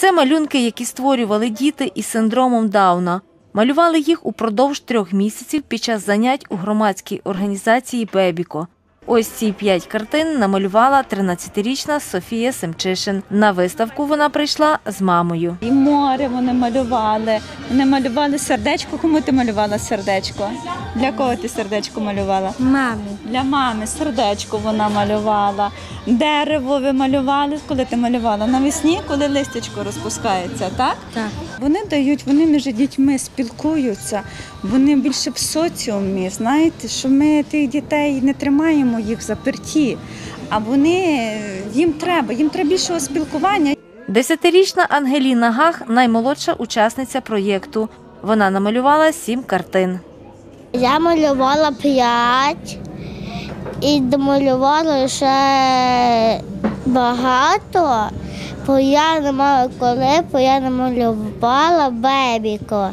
Це малюнки, які створювали діти із синдромом Дауна. Малювали їх упродовж трьох місяців під час занять у громадській організації Бебіко. Ось ці п'ять картин намалювала 13-річна Софія Семчишин. На виставку вона прийшла з мамою. І море вони малювали. Вони малювали сердечко. Кому ти малювала сердечко? Для кого ти сердечко малювала? Мамі. Для мами сердечко вона малювала. Дерево ви малювали, коли ти малювала? Навесні, коли листячко розпускається, так? Так. Вони дають, вони між дітьми спілкуються, вони більше в соціумі. Знаєте, що ми тих дітей не тримаємо їх заперті, а вони їм треба, їм треба більшого спілкування. Десятирічна Ангеліна Гах наймолодша учасниця проєкту. Вона намалювала сім картин. Я малювала п'ять і домалювала ще багато, бо я не мала коли, бо я намалювала бебіко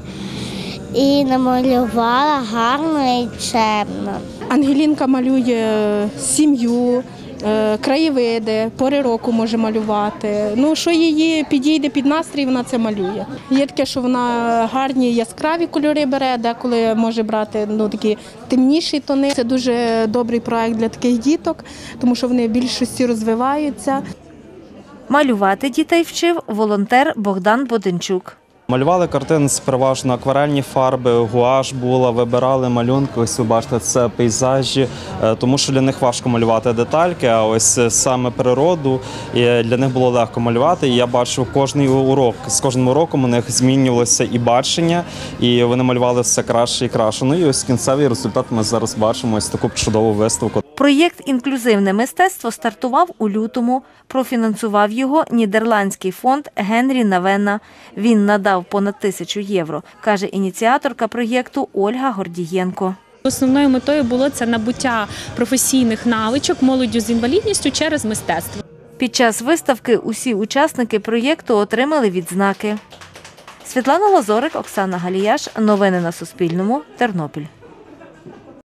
і намалювала гарно і чемно. Ангелінка малює сім'ю, е, краєвиди, пори року може малювати. Ну, що її підійде під настрій, вона це малює. Є таке, що вона гарні яскраві кольори бере, деколи може брати ну, такі темніші тони. Це дуже добрий проект для таких діток, тому що вони в більшості розвиваються. Малювати дітей вчив волонтер Богдан Боденчук. Малювали картини з переважно акварельні фарби, гуаш була, вибирали малюнки. Ось ви бачите, це пейзажі, е, тому що для них важко малювати детальки, а ось е, саме природу і для них було легко малювати. І я бачив кожний урок. З кожним уроком у них змінювалося і бачення, і вони малювали все краще і краще. Ну і ось кінцевий результат ми зараз бачимо ось таку чудову виставку. Проєкт Інклюзивне мистецтво стартував у лютому. Профінансував його нідерландський фонд Генрі Навена. Він надав понад тисячу євро, каже ініціаторка проєкту Ольга Гордієнко. Основною метою було це набуття професійних навичок молоддю з інвалідністю через мистецтво. Під час виставки усі учасники проєкту отримали відзнаки. Світлана Лазорик, Оксана Галіяш. Новини на Суспільному. Тернопіль.